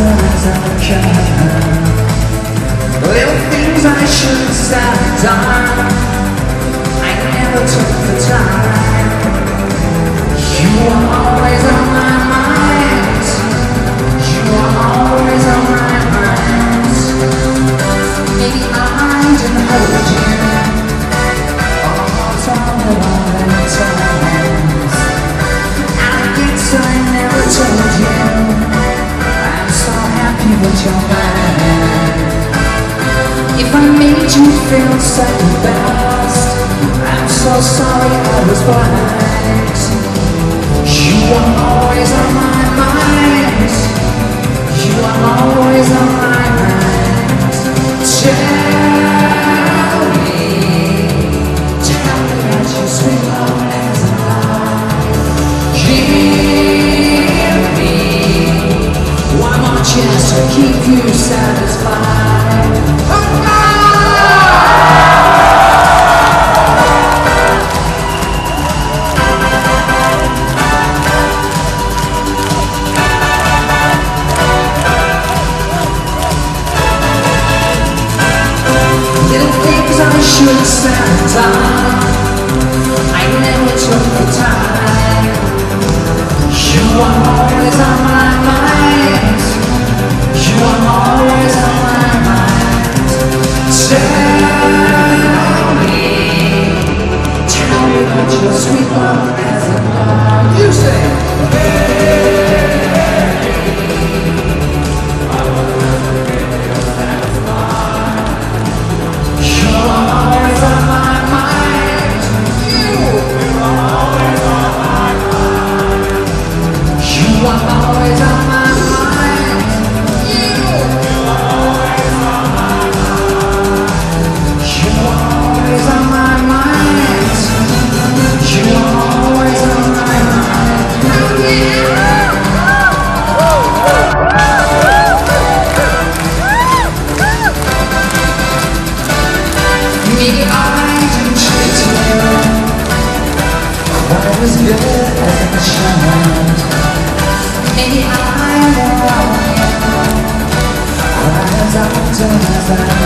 as I can. Little things I should have done, I never took the time. I made you feel second best, I'm so sorry I was blind. You are always on my mind. You are always on my mind. Tell me, tell me that you sweet as give me one more chance to keep you satisfied. Should said and done. I never took the time. You are always on my mind. You are always on my mind. Tell me, tell me that your sweet love hasn't gone. You say, quite as good as I should. Maybe I won't love you quite as often as I